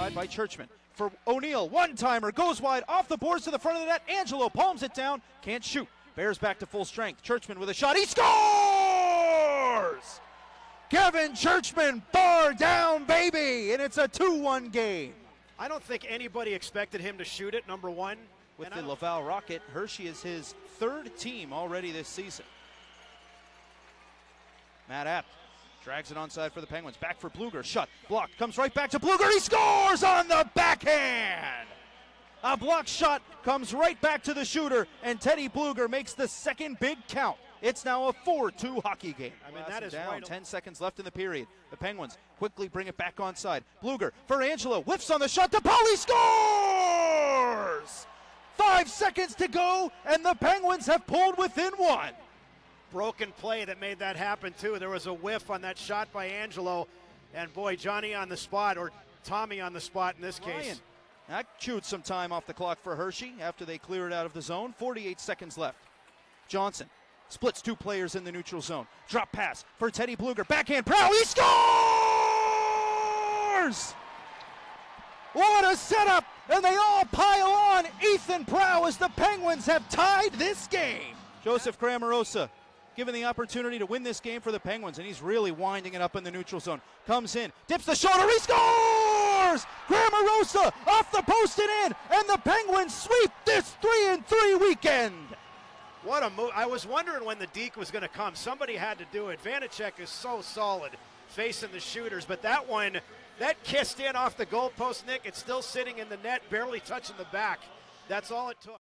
side by Czuczman. For O'Neill, one timer goes wide off the boards to the front of the net. Angello palms it down, can't shoot. Bears back to full strength. Czuczman with a shot. He scores! Kevin Czuczman, bar down, baby, and it's a 2 1 game. I don't think anybody expected him to shoot it, number one. With And the Laval Rocket, Hershey is his third team already this season. Matt Apt drags it onside for the Penguins. Back for Blueger. Shut. Block. Comes right back to Blueger. He scores on the backhand. A block shot comes right back to the shooter, and Teddy Blueger makes the second big count. It's now a 4 2 hockey game. I mean, that is down. right- 10 seconds left in the period. The Penguins quickly bring it back onside. Blueger for Angello. Whiffs on the shot. Di Pauli scores! Five seconds to go, and the Penguins have pulled within one. Broken play that made that happen too. There was a whiff on that shot by Angello, and boy, Johnny on the spot or Tommy on the spot in this Ryan. case. That chewed some time off the clock for Hershey after they clear it out of the zone. 48 seconds left. Johnson splits two players in the neutral zone. Drop pass for Teddy Blueger. Backhand Prow. He scores! What a setup! And they all pile on Ethan Prow as the Penguins have tied this game. Joseph Cramarossa given the opportunity to win this game for the Penguins, and he's really winding it up in the neutral zone. Comes in, dips the shoulder, he scores! Cramarossa off the post and in, and the Penguins sweep this three and three weekend. What a move! I was wondering when the deke was going to come. Somebody had to do it. Vanecek is so solid facing the shooters, but that one, that kissed in off the goalpost, Nick. It's still sitting in the net, barely touching the back. That's all it took.